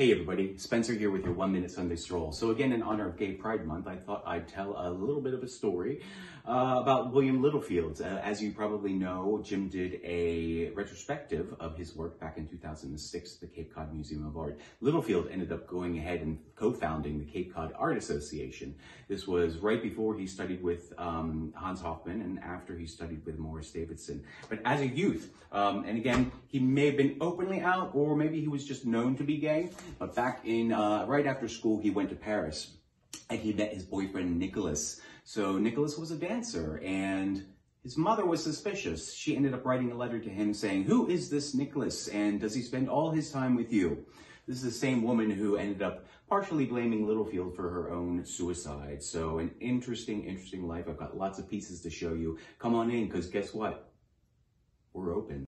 Hey everybody, Spencer here with your one minute Sunday stroll. So again, in honor of Gay Pride Month, I thought I'd tell a little bit of a story uh, about William Littlefield. Uh, as you probably know, Jim did a retrospective of his work back in 2006 at the Cape Cod Museum of Art. Littlefield ended up going ahead and co-founding the Cape Cod Art Association. This was right before he studied with um, Hans Hofmann and after he studied with Morris Davidson. But as a youth, um, and again, he may have been openly out or maybe he was just known to be gay, but back in, uh, right after school, he went to Paris and he met his boyfriend, Nicholas. So Nicholas was a dancer and his mother was suspicious. She ended up writing a letter to him saying, who is this Nicholas and does he spend all his time with you? This is the same woman who ended up partially blaming Littlefield for her own suicide. So an interesting, interesting life. I've got lots of pieces to show you. Come on in because guess what? We're open.